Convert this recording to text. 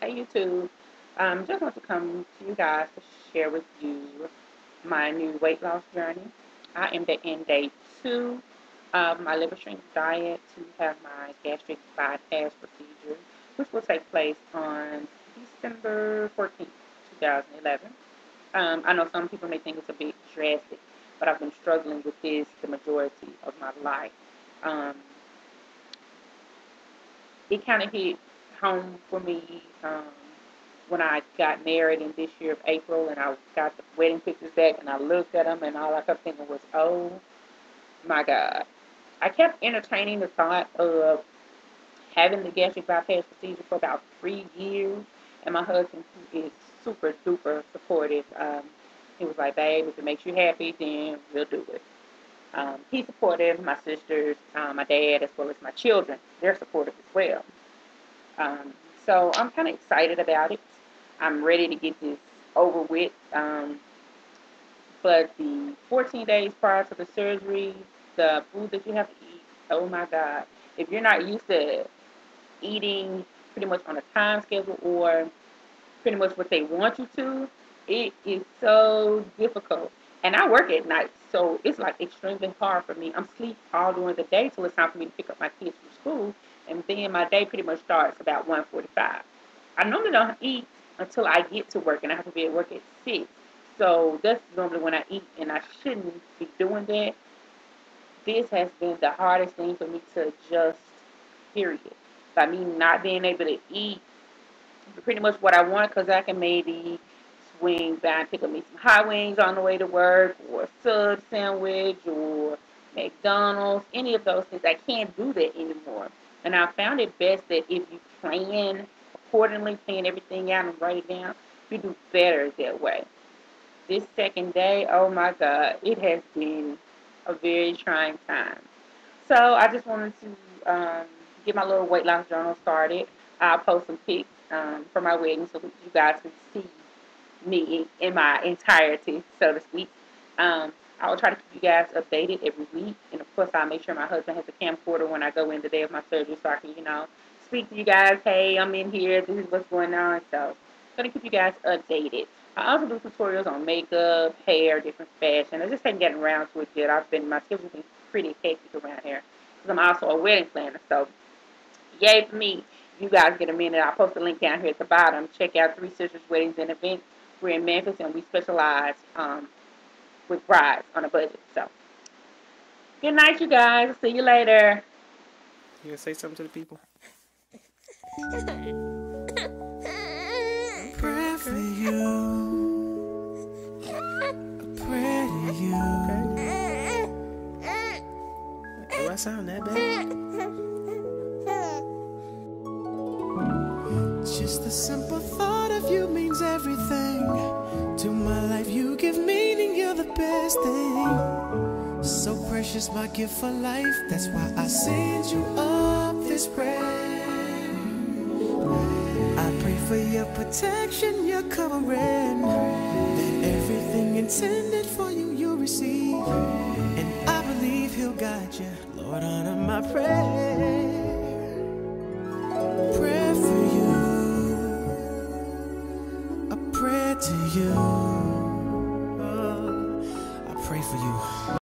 Hey YouTube. Um, just want to come to you guys to share with you my new weight loss journey. I am in day two of my liver shrink diet to have my gastric bypass procedure, which will take place on December 14th, 2011. Um, I know some people may think it's a bit drastic, but I've been struggling with this the majority of my life. Um, it kind of hit home for me um, when I got married in this year of April, and I got the wedding pictures back, and I looked at them, and all I kept thinking was, "Oh my God!" I kept entertaining the thought of having the gastric bypass procedure for about three years, and my husband is super duper supportive. Um, he was like, "Babe, if it makes you happy, then we'll do it." Um, he's supportive. My sisters, uh, my dad, as well as my children, they're supportive as well. Um, so I'm kind of excited about it. I'm ready to get this over with. Um, but the 14 days prior to the surgery, the food that you have to eat, oh my God. If you're not used to eating pretty much on a time schedule or pretty much what they want you to, it is so difficult. And I work at night, so it's like extremely hard for me. I'm sleep all during the day till it's time for me to pick up my kids from school, and then my day pretty much starts about 1:45. I normally don't eat until I get to work, and I have to be at work at six. So that's normally when I eat, and I shouldn't be doing that. This has been the hardest thing for me to adjust. Period. By me not being able to eat pretty much what I want, because I can maybe by and pick up me some hot wings on the way to work, or a sub sandwich, or McDonald's, any of those things. I can't do that anymore. And I found it best that if you plan accordingly, plan everything out and write it down, you do better that way. This second day, oh my God, it has been a very trying time. So I just wanted to um, get my little weight loss journal started. I'll post some pics um, for my wedding so you guys can see me in my entirety, so to speak. Um, I will try to keep you guys updated every week, and of course, I'll make sure my husband has a camcorder when I go in the day of my surgery, so I can, you know, speak to you guys. Hey, I'm in here. This is what's going on. So, I'm gonna keep you guys updated. I also do tutorials on makeup, hair, different fashion. I just haven't gotten around to it yet. I've been my schedule's been pretty hectic around here because I'm also a wedding planner. So, yay for me! You guys get a minute. I'll post a link down here at the bottom. Check out Three Sisters Weddings and Events we're in Memphis and we specialize um, with brides on a budget. So, good night, you guys. See you later. You gonna say something to the people? pray for you. I pray to you. Okay. Do I sound that bad? Just the simple thought you means everything to my life. You give meaning, you're the best thing. So precious, my gift for life. That's why I send you up this prayer. I pray for your protection, your covering. That everything intended for you, you'll receive. And I believe He'll guide you. Lord, honor my prayer. to you. Oh, I pray for you.